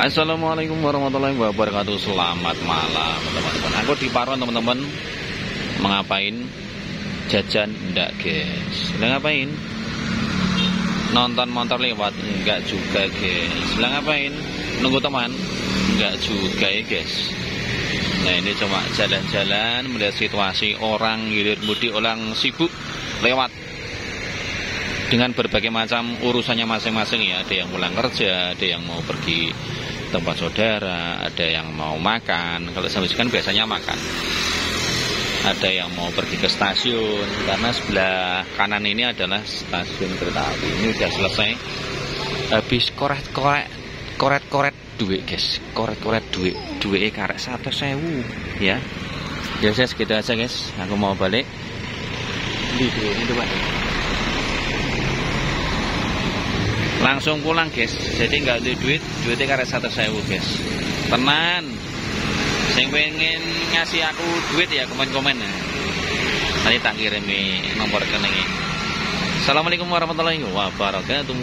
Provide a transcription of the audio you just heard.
Assalamualaikum warahmatullahi wabarakatuh Selamat malam teman-teman Aku di Paron teman-teman Mengapain? Jajan? Enggak guys Udah ngapain? Nonton motor lewat? Enggak juga guys Udah ngapain? Nunggu teman? Enggak juga ya guys Nah ini cuma jalan-jalan Melihat situasi orang gilir mudik Orang sibuk lewat dengan berbagai macam urusannya masing-masing ya. Ada yang pulang kerja ada yang mau pergi tempat saudara ada yang mau makan. Kalau sampai kan biasanya makan. Ada yang mau pergi ke stasiun karena sebelah kanan ini adalah stasiun kereta api. Ini sudah selesai. Habis korek-korek korek-korek duit guys. Korek-korek duit duit karek satu sewu ya. Ya saya segitu aja guys. Aku mau balik. Di duit ini pak langsung pulang guys. Jadi nggak ada duit duitnya karena satu sewu guys. Teman saya pengen ngasih aku duit ya komen-komen ya. nanti tak kirim nomor rekening Assalamualaikum warahmatullahi wabarakatuh